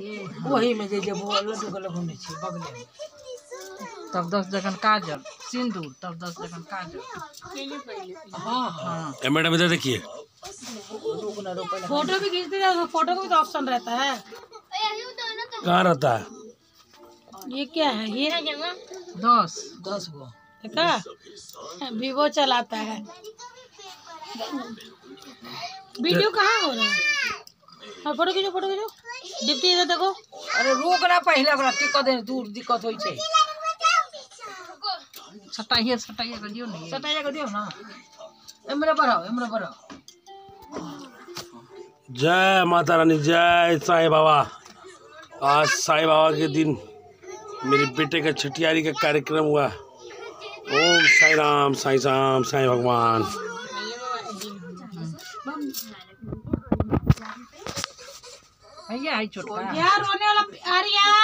वही में जे जे वो लड्डू के लगौने छी बगले में। तब दस जगन काजल सिंदूर तब दस जगन काजल। हाँ हाँ। हाँ मैडम इधर देखिए। फ़ोटो भी खींचते जाओ फ़ोटो का भी तो ऑप्शन रहता है। कहाँ रहता है? ये क्या है ये है दस। दस गो। देखा वीवो चलाता है। वीडियो कहाँ हो रहा है? हाँ फ़ोटो खींचो फ़ोटो खींचो। डिप्टी इधर देखो। अरे रुक ना पहले ओकरा टिकट दे दूर दिक्कत होइ छै। सटाइए सटाइए कर दियो नहीं। सटाइया के दियो ना। एमरे बढ़ाओ एमरे बढ़ाओ जय माता रानी जय साईं बाबा। आज साईं बाबा के दिन मेरे बेटे का छठियारी का कार्यक्रम हुआ। ओम साई राम साई राम साईं भगवान। भैया आई छोटा। यार रोने वाला अरे यार।